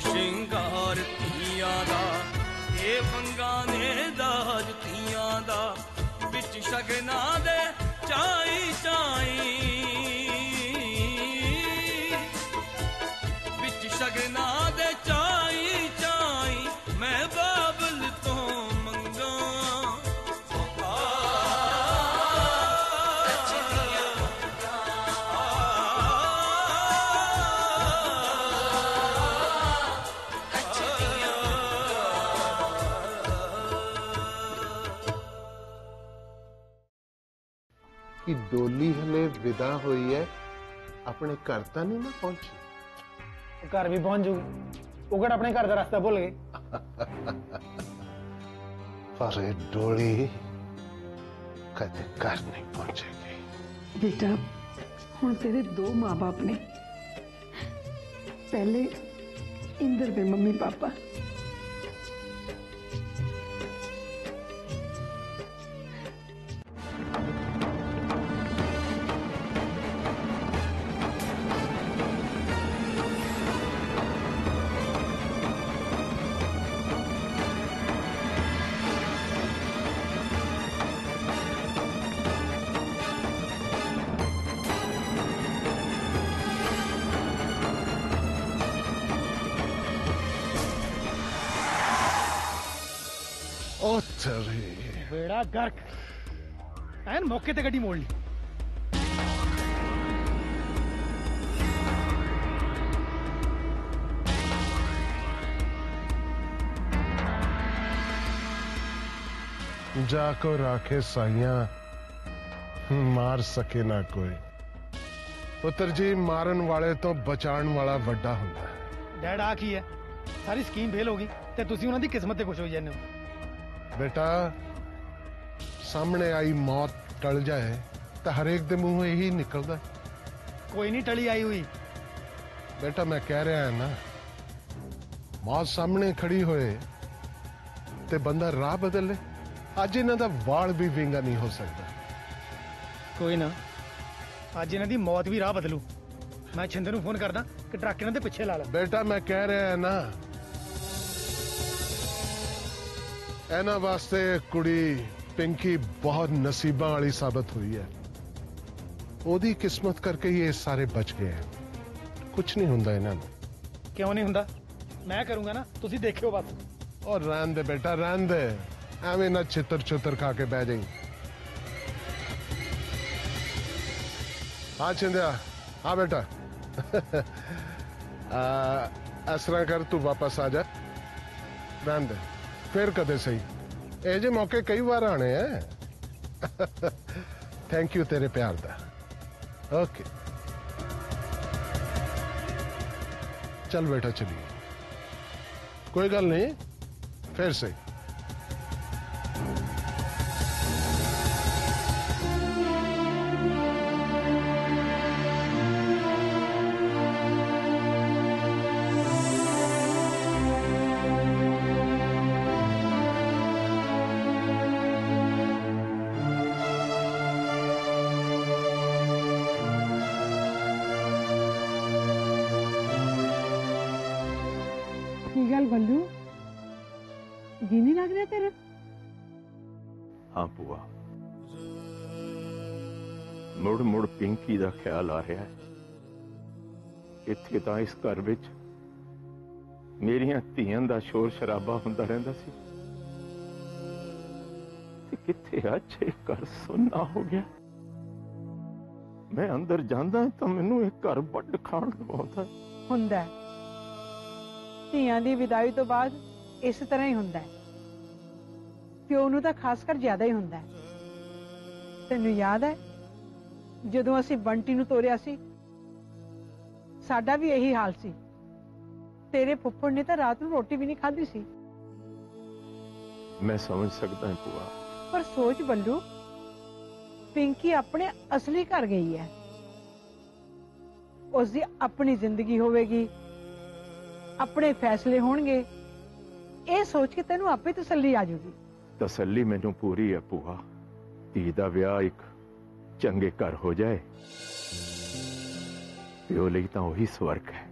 ਸ਼ਿੰਗਾਰ ਧੀਆਂ ਦਾ ਇਹ ਵੰਗਾ ਨੇ ਦਾਤੀਆਂ ਦਾ ਵਿੱਚ ਸ਼ਗਨਾ ਦੇ ਚਾਈ ਚਾਈ ਡੋਲੀ ਹਲੇ ਵਿਦਾ ਹੋਈ ਹੈ ਆਪਣੇ ਘਰ ਤਾਂ ਨਹੀਂ ਨਾ ਪਹੁੰਚੀ ਉਹ ਘਰ ਵੀ ਪਹੁੰਚ ਜੂਗੀ ਉਹ ਕਿਹੜਾ ਆਪਣੇ ਘਰ ਦਾ ਰਸਤਾ ਭੁੱਲ ਗਏ ਪਰ ਇਹ ਡੋਲੀ ਕਦੇ ਘਰ ਨਹੀਂ ਪਹੁੰਚੇਗੀ ਬੇਟਾ ਹੁਣ ਤੇਰੇ ਦੋ ਮਾਪੇ ਨੇ ਪਹਿਲੇ ਇੰਦਰ ਦੇ ਮੰਮੀ ਪਾਪਾ ਉਹ ਤੇਰੀ ਬੇੜਾ ਗਰਕ ਐਨ ਮੌਕੇ ਤੇ ਗੱਡੀ ਮੋੜ ਲਈ ਜਾਕੋ ਰਾਖੇ ਸਾਈਆਂ ਮਾਰ ਸਕੇ ਨਾ ਕੋਈ ਪੁੱਤਰ ਜੀ ਮਾਰਨ ਵਾਲੇ ਤੋਂ ਬਚਾਉਣ ਵਾਲਾ ਵੱਡਾ ਹੁੰਦਾ ਹੈ ਡੈਡ ਆ ਕੀ ਹੈ ਸਾਰੀ ਸਕੀਮ ਫੇਲ ਹੋ ਗਈ ਤੇ ਤੁਸੀਂ ਉਹਨਾਂ ਦੀ ਕਿਸਮਤ ਤੇ ਖੁਸ਼ ਹੋਈ ਜਾਂਦੇ ਹੋ ਬੇਟਾ ਸਾਹਮਣੇ ਆਈ ਮੌਤ ਟਲ ਜਾਏ ਤਾਂ ਹਰੇਕ ਦੇ ਮੂੰਹੋਂ ਇਹੀ ਨਿਕਲਦਾ। ਕੋਈ ਨਹੀਂ ਟਲੀ ਆਈ ਹੋਈ। ਬੇਟਾ ਮੈਂ ਕਹਿ ਰਿਹਾ ਹਾਂ ਨਾ ਮੌਤ ਸਾਹਮਣੇ ਖੜੀ ਹੋਏ ਤੇ ਬੰਦਾ ਰਾਹ ਬਦਲੇ। ਅੱਜ ਇਹਨਾਂ ਦਾ ਵਾਲ ਵੀ ਵਿੰਗਾ ਨਹੀਂ ਹੋ ਸਕਦਾ। ਕੋਈ ਨਾ ਅੱਜ ਇਹਨਾਂ ਦੀ ਮੌਤ ਵੀ ਰਾਹ ਬਦਲੂ। ਮੈਂ ਛਿੰਦਰ ਨੂੰ ਫੋਨ ਕਰਦਾ ਕਿ ਟਰੱਕ ਇਹਨਾਂ ਦੇ ਪਿੱਛੇ ਲਾ ਲੈ। ਬੇਟਾ ਮੈਂ ਕਹਿ ਰਿਹਾ ਹਾਂ ਨਾ ਇਹਨਾਂ ਵਾਸਤੇ ਕੁੜੀ ਪਿੰਕੀ ਬਹੁਤ ਨਸੀਬਾਂ ਵਾਲੀ ਸਾਬਤ ਹੋਈ ਹੈ ਉਹਦੀ ਕਿਸਮਤ ਕਰਕੇ ਹੀ ਇਹ ਸਾਰੇ ਬਚ ਗਏ ਹੈ ਕੁਝ ਨਹੀਂ ਹੁੰਦਾ ਇਹਨਾਂ ਨੂੰ ਕਿਉਂ ਨਹੀਂ ਹੁੰਦਾ ਮੈਂ ਕਰੂੰਗਾ ਨਾ ਤੁਸੀਂ ਦੇਖਿਓ ਬਸ ਔਰ ਰਹਿਣ ਦੇ ਬੇਟਾ ਰਹਿਣ ਦੇ ਐਵੇਂ ਨਾ ਛਿੱਤਰ ਛੁੱਤਰ ਖਾ ਕੇ ਬਹਿ ਜਾਈਂ ਹਾਂ ਚੰਦਿਆ ਹਾਂ ਬੇਟਾ ਆ ਇਸ ਤਰ੍ਹਾਂ ਕਰ ਤੂੰ ਵਾਪਸ ਆ ਜਾ ਰਹਿਣ ਦੇ ਫਿਰ ਕਦੇ ਸਹੀ ਇਹ ਜੇ ਮੌਕੇ ਕਈ ਵਾਰ ਆਣੇ ਆ ਥੈਂਕ ਯੂ ਤੇਰੇ ਪਿਆਰ ਦਾ ਓਕੇ ਚੱਲ ਬੇਟਾ ਚਲੀਏ कोई गल नहीं फिर से ਇੱਥੇ ਤਾਂ ਇਸ ਘਰ ਵਿੱਚ ਮੇਰੀਆਂ ਧੀਆਂ ਦਾ ਸ਼ੋਰ ਸ਼ਰਾਬਾ ਹੁੰਦਾ ਰਹਿੰਦਾ ਸੀ। ਤੇ ਕਿੱਥੇ ਅੱਜ ਇਹ ਘਰ ਸੁੰਨਾ ਹੋ ਗਿਆ? ਮੈਂ ਅੰਦਰ ਜਾਂਦਾ ਤਾਂ ਮੈਨੂੰ ਇਹ ਘਰ ਵੱਡ ਖਾਣ ਲਵਾਉਂਦਾ ਹੁੰਦਾ ਧੀਆਂ ਦੀ ਵਿਦਾਈ ਤੋਂ ਬਾਅਦ ਇਸ ਤਰ੍ਹਾਂ ਹੀ ਹੁੰਦਾ ਪਿਓ ਨੂੰ ਤਾਂ ਖਾਸ ਕਰ ਜ਼ਿਆਦਾ ਹੀ ਹੁੰਦਾ ਤੈਨੂੰ ਯਾਦ ਹੈ? ਜਦੋਂ ਅਸੀਂ ਬੰਟੀ ਨੂੰ ਤੋਰਿਆ ਸੀ ਸਾਡਾ ਵੀ ਇਹੀ ਹਾਲ ਸੀ ਤੇਰੇ ਫੁੱਫੜ ਨੇ ਤਾਂ ਰਾਤ ਨੂੰ ਰੋਟੀ ਵੀ ਨਹੀਂ ਖਾਧੀ ਸੀ ਮੈਂ ਸਮਝ ਸਕਦਾ ਹਾਂ ਭੂਆ ਪਰ ਸੋਚ ਬੱਲੂ ਪਿੰਕੀ ਆਪਣੇ ਅਸਲੀ ਘਰ ਗਈ ਹੈ ਉਸ ਦੀ ਆਪਣੀ ਜ਼ਿੰਦਗੀ ਹੋਵੇਗੀ ਆਪਣੇ ਫੈਸਲੇ ਹੋਣਗੇ ਇਹ ਸੋਚ ਕੇ ਤੈਨੂੰ ਆਪੇ ਤਸੱਲੀ ਆ ਜਾਊਗੀ ਤਸੱਲੀ ਮੈਨੂੰ ਪੂਰੀ ਹੈ ਭੂਆ ਧੀ ਦਾ ਵਿਆਹ ਇੱਕ ਚੰਗੇ ਘਰ ਹੋ ਜਾਏ ਪਿਓ ਲਈ ਤਾਂ ਉਹੀ ਸਵਰਗ ਹੈ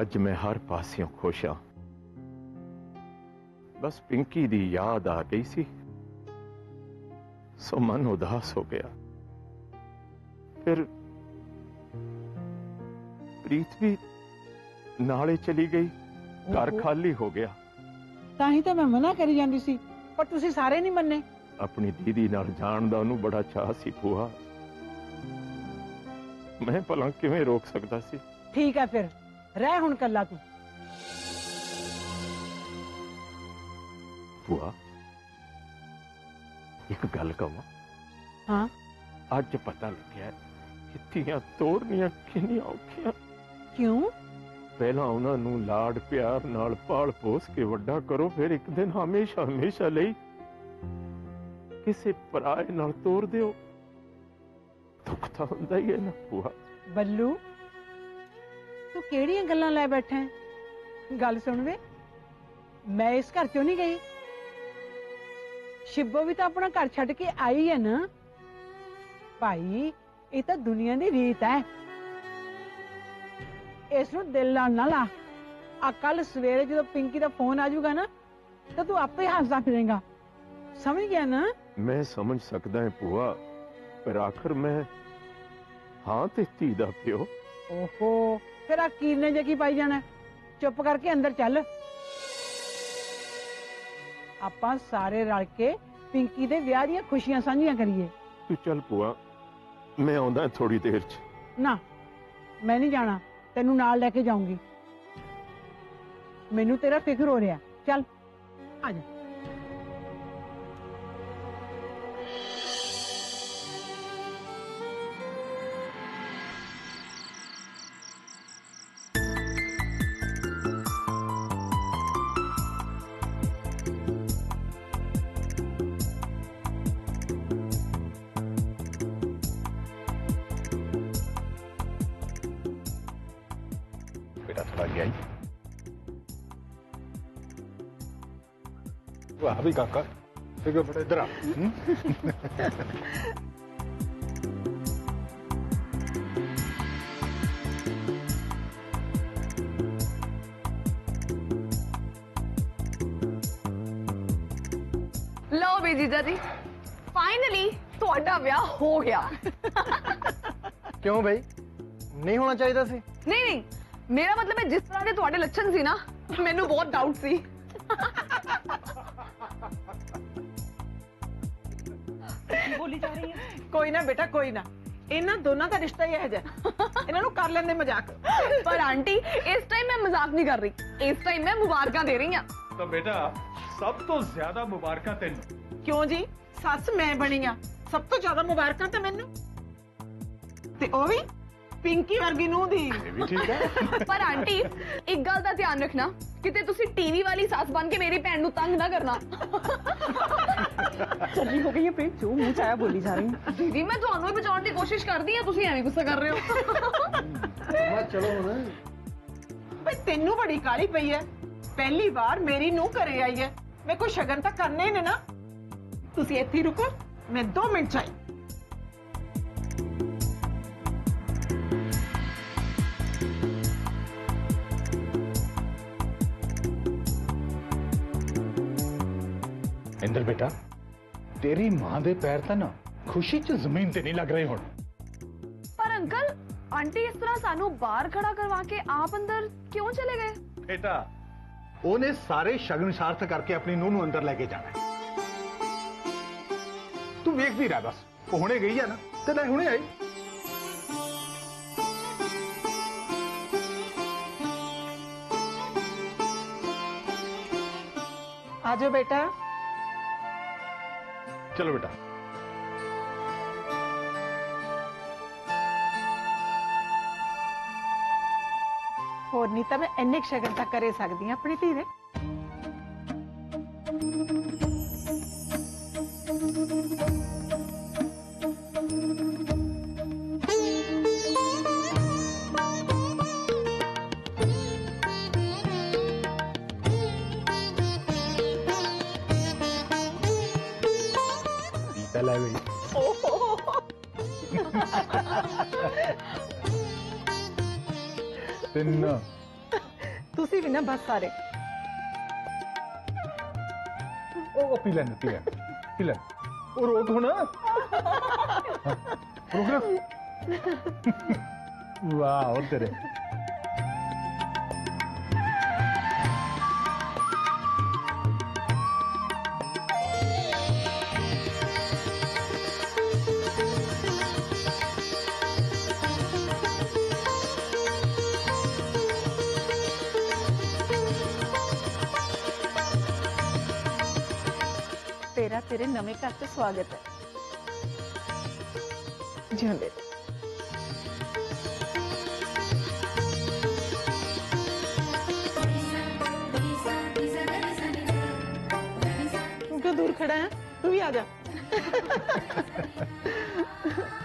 ਅੱਜ ਮੈਂ ਹਰ ਪਾਸਿਓਂ ਖੁਸ਼ ਹਾਂ ਬਸ ਪਿੰਕੀ ਦੀ ਯਾਦ ਆ ਗਈ ਸੀ ਸੋ ਮਨ ਉਦਾਸ ਹੋ ਗਿਆ ਫਿਰ ਪ੍ਰੀਤ ਵੀ ਨਾਲੇ ਚਲੀ ਗਈ ਘਰ ਓਹੋ। ਖਾਲੀ ਹੋ ਗਿਆ ਤਾਂ ਹੀ ਤਾਂ ਮੈਂ ਮਨਾ ਕਰੀ ਜਾਂਦੀ ਸੀ ਪਰ ਤੁਸੀਂ ਸਾਰੇ ਨਹੀਂ ਮੰਨੇ ਆਪਣੀ ਦੀਦੀ ਨਾਲ ਜਾਣ ਦਾ ਉਹਨੂੰ ਬੜਾ ਚਾਹ ਸੀ ਭੂਆ ਮੈਂ ਭਲਾ ਕਿਵੇਂ ਰੋਕ ਸਕਦਾ ਸੀ ਠੀਕ ਹੈ ਫਿਰ ਰਹਿ ਹੁਣ ਕੱਲਾ ਤੂੰ ਭੂਆ ਇੱਕ ਗੱਲ ਕਹਾਂ ਹਾਂ ਅੱਜ ਪਤਾ ਲੱਗਿਆ ਕਿ ਧੀਆਂ ਤੋੜਨੀਆਂ ਕਿੰਨੀਆਂ ਔਖੀਆਂ ਕਿਉਂ ਪਹਿਲਾਂ ਉਹਨਾਂ ਨੂੰ ਲਾਡ ਪਿਆਰ ਨਾਲ ਪਾਲ ਪੋਸ ਕੇ ਵੱਡਾ ਕਰੋ ਫਿਰ ਇੱਕ ਦਿਨ ਹਮੇਸ਼ਾ ਹਮੇਸ਼ਾ ਲਈ ਕਿਸੇ ਪਰਾਏ ਨਾਲ ਤੋੜ ਦਿਓ ਦੁੱਖ ਤਾਂ ਹੁੰਦਾ ਹੀ ਹੈ ਨਾ ਭੂਆ ਬੱਲੂ ਤੂੰ ਕਿਹੜੀਆਂ ਗੱਲਾਂ ਲੈ ਬੈਠਾ ਹੈ? ਗੱਲ ਸੁਣ ਵੇ ਮੈਂ ਇਸ ਘਰ ਚੋਂ ਨਹੀਂ ਗਈ ਸ਼ਿੱਬੋ ਵੀ ਤਾਂ ਆਪਣਾ ਘਰ ਛੱਡ ਕੇ ਆਈ ਹੈ ਨਾ ਭਾਈ ਇਹ ਤਾਂ ਦੁਨੀਆ ਦੀ ਰੀਤ ਹੈ ਇਸ ਨੂੰ ਦਿਲ ਨਾਲ ਨਾ ਲਾ ਆ ਕੱਲ ਸਵੇਰੇ ਜਦੋਂ ਪਿੰਕੀ ਦਾ ਫੋਨ ਆ ਜਾਊਗਾ ਨਾ ਤਾਂ ਤੂੰ ਆਪੇ ਹੱਸਦਾ ਫਿਰੇਗਾ ਸਮਝ ਗਿਆ ਨਾ ਮੈਂ ਸਮਝ ਸਕਦਾ ਹਾਂ ਭੂਆ ਪਰ ਆਖਰ ਮੈਂ ਹਾਂ ਤੇ ਧੀ ਦਾ ਪਿਓ ਓਹੋ ਫਿਰ ਆ ਕੀਰਨੇ ਜੇ ਕੀ ਪਾਈ ਜਾਣਾ ਚੁੱਪ ਕਰਕੇ ਅੰਦਰ ਚੱਲ ਆਪਾਂ ਸਾਰੇ ਰਲ ਕੇ ਪਿੰਕੀ ਦੇ ਵਿਆਹ ਦੀਆਂ ਖੁਸ਼ੀਆਂ ਸਾਂਝੀਆਂ ਕਰੀਏ ਤੂੰ ਚੱਲ ਭੂਆ ਮੈਂ ਆਉਂਦਾ ਥੋੜੀ ਦੇਰ ਚ ਨਾ ਮੈਂ ਨਹੀਂ ਜਾਣਾ ਤੈਨੂੰ ਨਾਲ ਲੈ ਕੇ ਜਾਊਂਗੀ ਮੈਨੂੰ ਤੇਰਾ ਫਿਕਰ ਹੋ ਰਿਹਾ ਚੱਲ ਆ ਜਾ वाह भी काका देखो बेटा इधर आ हम्म? ਲਓ ਵੀ ਜੀਜਾ ਜੀ ਫਾਈਨਲੀ ਤੁਹਾਡਾ ਵਿਆਹ ਹੋ ਗਿਆ ਕਿਉਂ ਬਈ ਨਹੀਂ ਹੋਣਾ ਚਾਹੀਦਾ ਸੀ ਨਹੀਂ ਨਹੀਂ ਮੇਰਾ ਮਤਲਬ ਹੈ ਜਿਸ ਤਰ੍ਹਾਂ ਦੇ ਤੁਹਾਡੇ ਲੱਛਣ ਸੀ ਨਾ ਮੈਨੂੰ ਬਹੁਤ ਡਾਊਟ ਸੀ ਕੋਈ ਨਾ ਬੇਟਾ ਕੋਈ ਨਾ ਇਹਨਾਂ ਦੋਨਾਂ ਦਾ ਰਿਸ਼ਤਾ ਹੀ ਇਹ ਜਿਹਾ ਇਹਨਾਂ ਨੂੰ ਕਰ ਲੈਂਦੇ ਮਜ਼ਾਕ ਪਰ ਆਂਟੀ ਇਸ ਟਾਈਮ ਮੈਂ ਮਜ਼ਾਕ ਨਹੀਂ ਕਰ ਰਹੀ ਇਸ ਟਾਈਮ ਮੈਂ ਮੁਬਾਰਕਾਂ ਦੇ ਰਹੀ ਹਾਂ ਤਾਂ ਬੇਟਾ ਸਭ ਤੋਂ ਜ਼ਿਆਦਾ ਮੁਬਾਰਕਾਂ ਤੈਨੂੰ ਕਿਉਂ ਜੀ ਸੱਸ ਮੈਂ ਬਣੀ ਆ ਸਭ ਤੋਂ ਜ਼ਿਆਦਾ ਮੁਬਾਰਕਾਂ ਤਾਂ ਮੈਨੂੰ ਤੇ ਉਹ ਵੀ ਪਿੰਕੀ ਵਰਗੀ ਨੂੰ ਦੀ ਇਹ ਵੀ ਠੀਕ ਹੈ ਪਰ ਆਂਟੀ ਇੱਕ ਗੱਲ ਦਾ ਧਿਆਨ ਰੱਖਣਾ ਕਿਤੇ ਤੁਸੀਂ ਟੀਵੀ ਵਾਲੀ ਸੱਸ ਬਣ ਕੇ ਮੇਰੀ ਭੈਣ ਨੂੰ ਤੰਗ ਨਾ ਕਰਨਾ ਚੱਲੀ ਹੋ ਗਈ ਹੈ ਪੇਟ ਜੋ ਮੂੰਹ ਚ ਆਇਆ ਬੋਲੀ ਜਾ ਰਹੀ ਹੈ ਦੀਦੀ ਮੈਂ ਤੁਹਾਨੂੰ ਹੀ ਬਚਾਉਣ ਦੀ ਕੋਸ਼ਿਸ਼ ਕਰਦੀ ਹਾਂ ਤੁਸੀਂ ਐਵੇਂ ਗੁੱਸਾ ਕਰ ਰਹੇ ਹੋ ਚਲੋ ਹੁਣ ਬਈ ਤੈਨੂੰ ਬੜੀ ਕਾਲੀ ਪਈ ਹੈ ਪਹਿਲੀ ਵਾਰ ਮੇਰੀ ਨੂੰ ਘਰੇ ਆਈ ਹੈ ਮੈਂ ਕੋਈ ਸ਼ਗਨ ਤਾਂ ਕਰਨੇ ਹੀ ਨੇ ਨਾ ਤੁਸੀਂ ਇੱਥੇ ਹੀ ਰੁਕੋ ਮੈਂ 2 ਮਿੰਟ ਚ ਆਈ ਇੰਦਰ ਬੇਟਾ ਤੇਰੀ ਮਾਂ ਦੇ ਪੈਰ ਤਾਂ ਨਾ ਖੁਸ਼ੀ 'ਚ ਜ਼ਮੀਨ ਤੇ ਨਹੀਂ ਲੱਗ ਰਹੇ ਹੁਣ ਪਰ ਅੰਕਲ ਆਂਟੀ ਇਸ ਤਰ੍ਹਾਂ ਸਾਨੂੰ ਬਾਹਰ ਖੜਾ ਕਰਵਾ ਕੇ ਆਪ ਅੰਦਰ ਕਿਉਂ ਚਲੇ ਗਏ ਬੇਟਾ ਉਹਨੇ ਸਾਰੇ ਸ਼ਗਨ ਸ਼ਾਰਥ ਕਰਕੇ ਆਪਣੀ ਨੂੰਹ ਨੂੰ ਅੰਦਰ ਲੈ ਕੇ ਜਾਣਾ ਹੈ। ਤੂੰ ਵੇਖਦੀ ਰਹਿ ਬਸ ਉਹ ਹੁਣੇ ਗਈ ਆ ਨਾ ਤੇ ਲੈ ਹੁਣੇ ਆਈ ਆ ਆਜੋ ਬੇਟਾ ਚਲੋ ਬੇਟਾ ਹੋਰ ਨਹੀਂ ਤਾਂ ਮੈਂ ਇੰਨੇ ਕੁ ਸ਼ਗਨ ਤਾਂ ਕਰੇ ਸਕਦੀ ਹਾਂ ਆਪਣੀ ਧੀ ਦੇ ਰੀਤਾ ਤਿੰਨ ਤੁਸੀਂ ਵੀ ਨਾ ਬਸ ਸਾਰੇ ਉਹ ਪੀ ਲੈਣ ਪੀ ਲੈਣ ਪੀ ਲੈਣ ਉਹ ਰੋਕ ਹੁਣ ਰੁਕ ਨਾ ਵਾਹ ਉਹ ਤੇਰੇ तेरा तेरे नवे घर से स्वागत है। क्यों दूर खड़ा है? तू भी आ जा।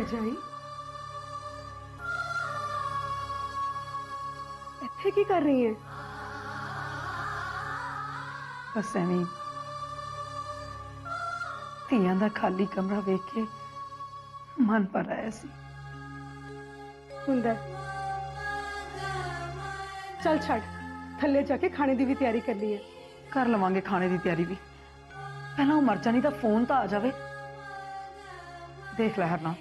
ਭਰਜਾਈ ਇੱਥੇ ਕੀ ਕਰ ਰਹੀ ਹੈ ਬਸ ਐਵੇਂ ਹੀ। ਧੀਆਂ ਦਾ ਖਾਲੀ ਕਮਰਾ ਵੇਖ ਕੇ ਮਨ ਭਰ ਆਇਆ ਸੀ ਹੁੰਦਾ ਹੈ। ਚੱਲ ਛੱਡ ਥੱਲੇ ਜਾ ਕੇ ਖਾਣੇ ਦੀ ਵੀ ਤਿਆਰੀ ਕਰ ਲਈ ਹੈ ਕਰ ਲਵਾਂਗੇ ਖਾਣੇ ਦੀ ਤਿਆਰੀ ਵੀ ਪਹਿਲਾਂ ਉਹ ਮਰ ਜਾਣੀ ਤਾਂ ਫੋਨ ਤਾਂ ਆ ਜਾਵੇ ਦੇਖ ਲੈ ਹਰਨਾ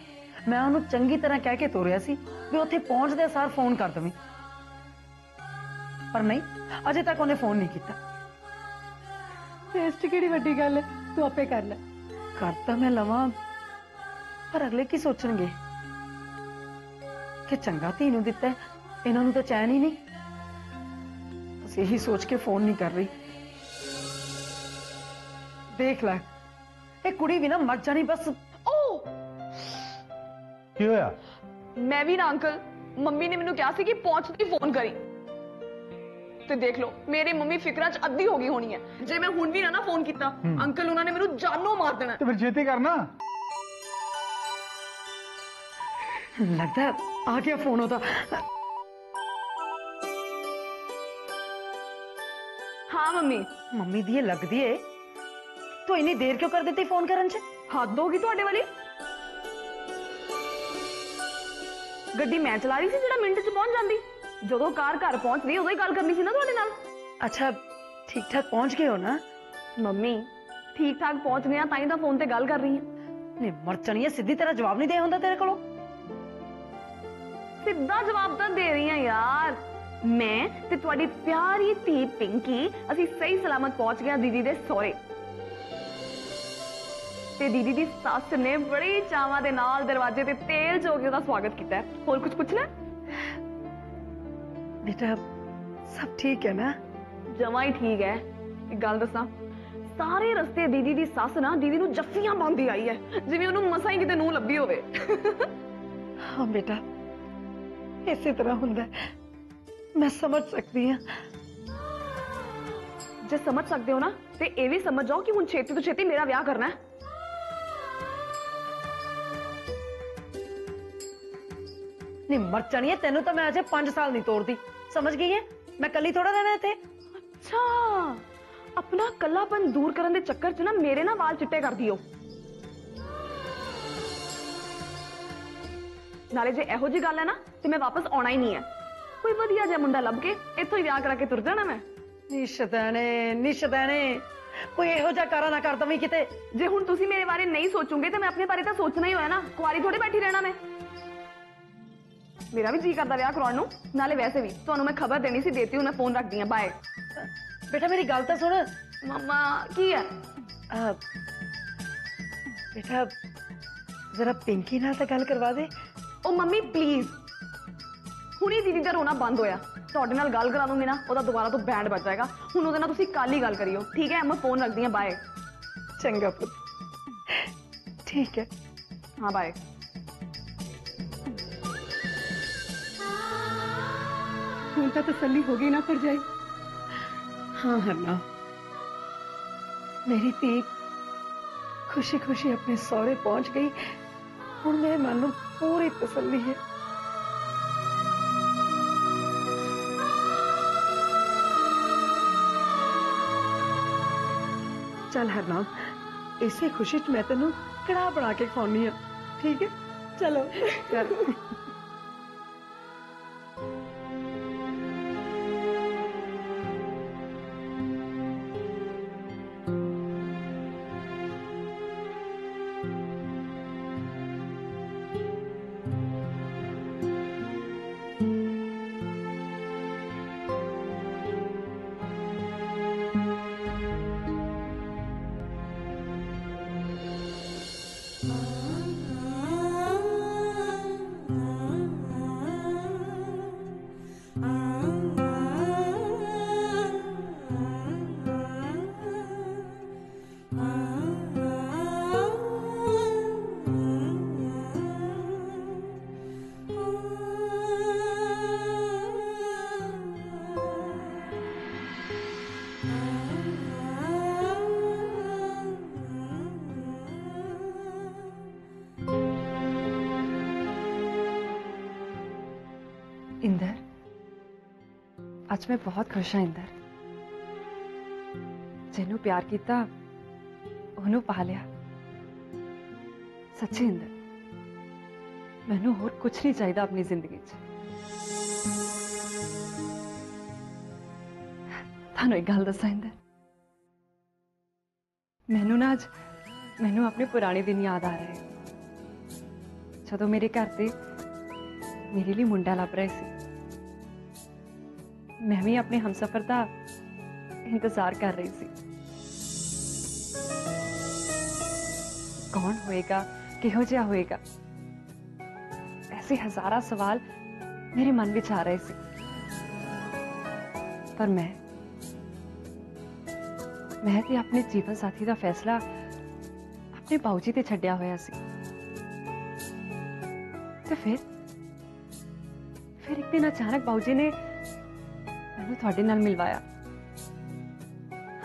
ਮੈਂ ਉਹਨੂੰ ਚੰਗੀ ਤਰ੍ਹਾਂ ਕਹਿ ਕੇ ਤੋਰਿਆ ਸੀ ਵੀ ਉੱਥੇ ਪਹੁੰਚਦੇ ਸਾਰ ਫੋਨ ਕਰ ਦਵੇਂ ਪਰ ਨਹੀਂ ਅਜੇ ਤੱਕ ਉਹਨੇ ਫੋਨ ਨਹੀਂ ਕੀਤਾ ਟੇਸਟ ਕਿਹੜੀ ਵੱਡੀ ਗੱਲ ਹੈ ਤੂੰ ਆਪੇ ਕਰ ਲੈ ਕਰ ਤਾਂ ਮੈਂ ਲਵਾਂ ਪਰ ਅਗਲੇ ਕੀ ਸੋਚਣਗੇ ਕਿ ਚੰਗਾ ਧੀ ਨੂੰ ਦਿੱਤਾ ਹੈ, ਇਹਨਾਂ ਨੂੰ ਤਾਂ ਚੈਨ ਹੀ ਨਹੀਂ ਬਸ ਇਹੀ ਸੋਚ ਕੇ ਫੋਨ ਨਹੀਂ ਕਰ ਰਹੀ ਦੇਖ ਲੈ ਇਹ ਕੁੜੀ ਵੀ ਨਾ ਮਰ ਜਾਣੀ ਬਸ ਓ ਕੀ ਹੋਇਆ ਮੈਂ ਵੀ ਨਾ ਅੰਕਲ ਮੰਮੀ ਨੇ ਮੈਨੂੰ ਕਿਹਾ ਸੀ ਕਿ ਪਹੁੰਚਦੀ ਫੋਨ ਕਰੀ ਤੇ ਦੇਖ ਲਓ ਮੇਰੇ ਮੰਮੀ ਫਿਕਰਾਂ 'ਚ ਅੱਧੀ ਹੋ ਗਈ ਹੋਣੀ ਹੈ ਜੇ ਮੈਂ ਹੁਣ ਵੀ ਨਾ ਨਾ ਫੋਨ ਕੀਤਾ ਅੰਕਲ ਉਹਨਾਂ ਨੇ ਮੈਨੂੰ ਜਾਨੋਂ ਮਾਰ ਦੇਣਾ ਤੇ ਫਿਰ ਛੇਤੀ ਕਰਨਾ ਲੱਗਦਾ ਹੈ ਆ ਗਿਆ ਫੋਨ ਉਹਦਾ ਹਾਂ ਮੰਮੀ ਮੰਮੀ ਦੀ ਇਹ ਲੱਗਦੀ ਏ ਤੂੰ ਇੰਨੀ ਦੇਰ ਕਿਉਂ ਕਰ ਦਿੱਤੀ ਫੋਨ ਕਰਨ 'ਚ ਹੱਦ ਹੋ ਗਈ ਗੱਡੀ ਮੈਂ ਚਲਾ ਰਹੀ ਸੀ ਜਿਹੜਾ ਮਿੰਟ 'ਚ ਪਹੁੰਚ ਜਾਂਦੀ ਜਦੋਂ ਕਾਰ ਘਰ ਪਹੁੰਚਦੀ ਉਦੋਂ ਹੀ ਗੱਲ ਕਰਨੀ ਸੀ ਨਾ ਤੁਹਾਡੇ ਨਾਲ ਅੱਛਾ ਠੀਕ ਠਾਕ ਪਹੁੰਚ ਗਏ ਹੋ ਨਾ ਮੰਮੀ ਠੀਕ ਠਾਕ ਪਹੁੰਚ ਗਏ ਆ ਤਾਂ ਹੀ ਤਾਂ ਫੋਨ ਤੇ ਗੱਲ ਕਰ ਰਹੀ ਹਾਂ ਨਹੀਂ ਮਰ ਚਣੀ ਸਿੱਧੀ ਤਰ੍ਹਾਂ ਜਵਾਬ ਨਹੀਂ ਦੇ ਹੁੰਦਾ ਤੇਰੇ ਕੋਲੋਂ ਸਿੱਧਾ ਜਵਾਬ ਤਾਂ ਦੇ ਰਹੀ ਹਾਂ ਯਾਰ ਮੈਂ ਤੇ ਤੁਹਾਡੀ ਪਿਆਰੀ ਧੀ ਪਿੰਕੀ ਅਸੀਂ ਸਹੀ ਸਲਾਮਤ ਪਹੁੰਚ ਗਏ ਹਾਂ ਦੀਦੀ ਦੇ ਸਹੁਰੇ दीदी की सस ने बड़े चावे दरवाजे से तेल चो के स्वागत किया हो कुछ पूछना बेटा सब ठीक है ना जमा ही ठीक है एक गल दसा सारे रस्ते दीदी की सस ना दीदी जफिया पाती आई है जिम्मे मसा ही कितने नूह ली हो हाँ बेटा इस तरह होंगे मैं समझ सकती हाँ जो समझ सकते हो ना तो यह भी समझ जाओ कि हूँ छेती तो छेती मेरा विह करना है। ਨਹੀਂ ਮਰ ਜਾਣੀ ਹੈ ਤੈਨੂੰ ਤਾਂ ਮੈਂ ਅਜੇ 5 ਸਾਲ ਨਹੀਂ ਤੋੜਦੀ ਸਮਝ ਗਈ ਹੈ ਮੈਂ ਕੱਲੀ ਥੋੜਾ ਰਹਿਣਾ ਇੱਥੇ ਅੱਛਾ ਆਪਣਾ ਕੱਲਾਪਨ ਦੂਰ ਕਰਨ ਦੇ ਚੱਕਰ 'ਚ ਨਾ ਮੇਰੇ ਨਾ ਵਾਲ ਚਿੱਟੇ ਕਰ ਦਿਓ ਨਾਲੇ ਜੇ ਇਹੋ ਜੀ ਗੱਲ ਹੈ ਨਾ ਤੇ ਮੈਂ ਵਾਪਸ ਆਉਣਾ ਹੀ ਨਹੀਂ ਹੈ ਕੋਈ ਵਧੀਆ ਜਿਹਾ ਮੁੰਡਾ ਲੱਭ ਕੇ ਇੱਥੋਂ ਹੀ ਵਿਆਹ ਕਰਾ ਕੇ ਤੁਰ ਜਾਣਾ ਮੈਂ ਨਿਸ਼ਦਾਨੇ ਨਿਸ਼ਦਾਨੇ ਕੋਈ ਇਹੋ ਜਿਹਾ ਕਾਰਾ ਨਾ ਕਰ ਦਵੀਂ ਕਿਤੇ ਜੇ ਹੁਣ ਤੁਸੀਂ ਮੇਰੇ ਬਾਰੇ ਨਹੀਂ ਸੋਚੋਗੇ ਤੇ ਮੈਂ ਆਪਣੇ ਬਾਰੇ ਤਾਂ ਸੋਚਣਾ ਹੀ ਹੋਇਆ ਨਾ ਕੁਆਰੀ ਥੋੜੀ ਬੈਠੀ ਰਹਿਣਾ ਮੈਂ ਮੇਰਾ ਵੀ ਜੀ ਕਰਦਾ ਵਿਆਹ ਕਰਾਉਣ ਨੂੰ ਨਾਲੇ ਵੈਸੇ ਵੀ ਤੁਹਾਨੂੰ ਮੈਂ ਖਬਰ ਦੇਣੀ ਸੀ ਦੇਤੀ ਹੂੰ ਮੈਂ ਫੋਨ ਰੱਖਦੀ ਹਾਂ ਬਾਏ ਬੇਟਾ ਮੇਰੀ ਗੱਲ ਤਾਂ ਸੁਣ ਮਮਾ ਕੀ ਹੈ ਆ, ਬੇਟਾ ਜ਼ਰਾ ਪਿੰਕੀ ਨਾਲ ਤਾਂ ਗੱਲ ਕਰਵਾ ਦੇ ਉਹ ਮੰਮੀ ਪਲੀਜ਼ ਹੁਣੀ ਦੀਦੀ ਦਾ ਰੋਣਾ ਬੰਦ ਹੋਇਆ ਤੁਹਾਡੇ ਨਾਲ ਗੱਲ ਕਰਾ ਦੂੰਗੀ ਨਾ ਉਹਦਾ ਦੁਬਾਰਾ ਤੋਂ ਬੈਂਡ ਵੱਜ ਜਾਏਗਾ ਹੁਣ ਉਹਦੇ ਨਾਲ ਤੁਸੀਂ ਕੱਲ ਹੀ ਗੱਲ ਕਰਿਓ ਠੀਕ ਹੈ ਮੈਂ ਫੋਨ ਰੱਖਦੀ ਹਾਂ ਬਾਏ ਚੰਗਾ ਪੁੱਤ ਠੀਕ ਹੈ ਹਾਂ ਬਾਏ ढूंढता तसली तो होगी ना पड़ जाए हाँ हरना। मेरी ती खुशी खुशी अपने सौरे पहुँच गई। और मन में पूरी तसल्ली है। चल हरनाम इसे खुशी मैं तेन कड़ा बना के खानी हाँ। ठीक है? चलो। चलो। ਅੱਜ ਮੈਂ ਬਹੁਤ ਖੁਸ਼ ਹਾਂ ਇੰਦਰ ਜਿਹਨੂੰ ਪਿਆਰ ਕੀਤਾ ਉਹਨੂੰ ਪਾ ਲਿਆ ਸੱਚੀ ਇੰਦਰ ਮੈਨੂੰ ਹੋਰ ਕੁਝ ਨਹੀਂ ਚਾਹੀਦਾ ਆਪਣੀ ਜ਼ਿੰਦਗੀ 'ਚ ਤੁਹਾਨੂੰ ਇੱਕ ਗੱਲ ਦੱਸਾਂ ਇੰਦਰ ਮੈਨੂੰ ਨਾ ਅੱਜ ਮੈਨੂੰ ਆਪਣੇ ਪੁਰਾਣੇ ਦਿਨ ਯਾਦ ਆ ਰਹੇ ਜਦੋਂ ਮੇਰੇ ਘਰ ਤੇ ਮੇਰੇ ਲਈ ਮੁੰਡਾ ਲੱਭ ਰਹੇ ਸੀ मैं भी अपने हमसफर का इंतज़ार कर रही थी। कौन होएगा, किहो जहा होएगा? ऐसे हजारा सवाल मेरे मन में आ रहे थे। पर मैं मैं ते अपने जीवन साथी का फैसला अपने बाऊजी से छड़िया होया सी। तो फिर फिर एक दिन अचानक बाऊजी ने ਨੇ ਮੈਨੂੰ ਤੁਹਾਡੇ ਨਾਲ ਮਿਲਵਾਇਆ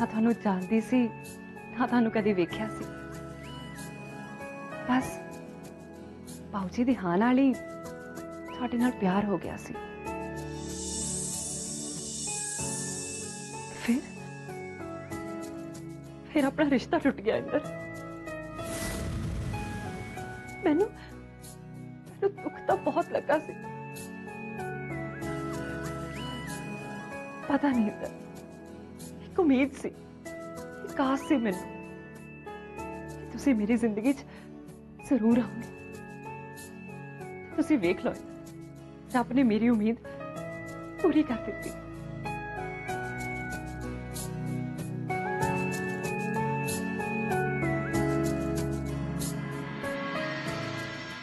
ਹਾਂ ਤੁਹਾਨੂੰ ਜਾਣਦੀ ਸੀ ਹਾਂ ਤੁਹਾਨੂੰ ਕਦੇ ਵੇਖਿਆ ਸੀ ਬਸ ਬਾਊਜੀ ਦੀ ਹਾਂ ਨਾਲ ਹੀ ਤੁਹਾਡੇ ਨਾਲ ਪਿਆਰ ਹੋ ਗਿਆ ਸੀ ਫਿਰ ਫਿਰ ਆਪਣਾ ਰਿਸ਼ਤਾ ਟੁੱਟ ਗਿਆ ਇੰਦਰ ਮੈਨੂੰ ਮੈਨੂੰ ਦੁੱਖ ਤਾਂ ਬਹੁਤ ਲੱਗਾ ਸੀ ਪਤਾ ਨਹੀਂ ਤਾਂ ਇੱਕ ਉਮੀਦ ਸੀ ਇੱਕ ਆਸ ਸੀ ਮੈਨੂੰ ਕਿ ਤੁਸੀਂ ਮੇਰੀ ਜ਼ਿੰਦਗੀ 'ਚ ਜ਼ਰੂਰ ਆਓਗੇ ਤੁਸੀਂ ਵੇਖ ਲਓ ਤਾਂ ਆਪਣੀ ਮੇਰੀ ਉਮੀਦ ਪੂਰੀ ਕਰ ਦਿੱਤੀ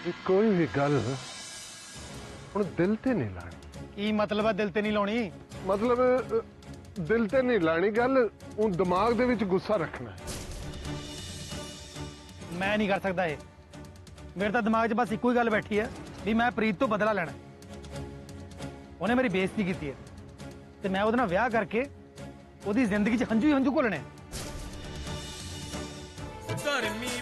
ਇਹ ਕੋਈ ਵੀ ਗੱਲ ਹੁਣ ਦਿਲ ਤੇ ਨਹੀਂ ਲਾਣੀ ਕੀ ਮਤਲਬ ਆ ਦਿਲ ਤੇ ਨਹੀਂ ਲਾਉਣੀ ਮਤਲਬ ਅ, ਦਿਲ ਤੇ ਨਹੀਂ ਲਾਣੀ ਗੱਲ ਉਹ ਦਿਮਾਗ ਦੇ ਵਿੱਚ ਗੁੱਸਾ ਰੱਖਣਾ ਹੈ। ਮੈਂ ਨਹੀਂ ਕਰ ਸਕਦਾ ਇਹ ਮੇਰੇ ਤਾਂ ਦਿਮਾਗ 'ਚ ਬਸ ਇੱਕੋ ਹੀ ਗੱਲ ਬੈਠੀ ਹੈ ਵੀ ਮੈਂ ਪ੍ਰੀਤ ਤੋਂ ਬਦਲਾ ਲੈਣਾ ਉਹਨੇ ਮੇਰੀ ਬੇਇੱਜ਼ਤੀ ਕੀਤੀ ਹੈ ਤੇ ਮੈਂ ਉਹਦੇ ਨਾਲ ਵਿਆਹ ਕਰਕੇ ਉਹਦੀ ਜ਼ਿੰਦਗੀ 'ਚ ਹੰਝੂ ਹੀ ਹੰਝੂ ਘੋਲਣੇ ਧਰਮੀ